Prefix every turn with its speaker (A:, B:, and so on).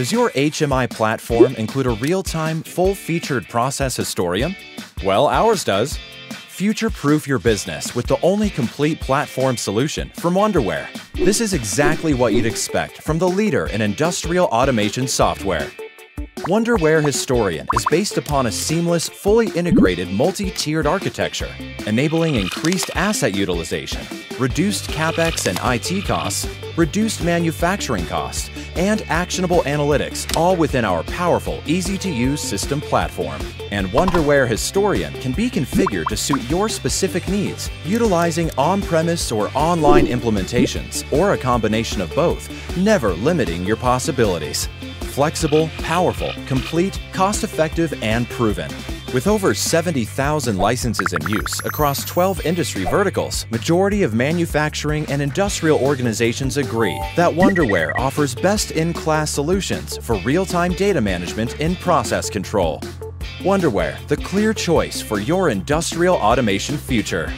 A: Does your HMI platform include a real-time, full-featured process historian? Well, ours does. Future-proof your business with the only complete platform solution from Wonderware. This is exactly what you'd expect from the leader in industrial automation software. Wonderware Historian is based upon a seamless, fully integrated multi-tiered architecture, enabling increased asset utilization, reduced capex and IT costs, reduced manufacturing costs, and actionable analytics, all within our powerful, easy-to-use system platform. And Wonderware Historian can be configured to suit your specific needs, utilizing on-premise or online implementations, or a combination of both, never limiting your possibilities flexible, powerful, complete, cost-effective, and proven. With over 70,000 licenses in use across 12 industry verticals, majority of manufacturing and industrial organizations agree that Wonderware offers best-in-class solutions for real-time data management in process control. Wonderware, the clear choice for your industrial automation future.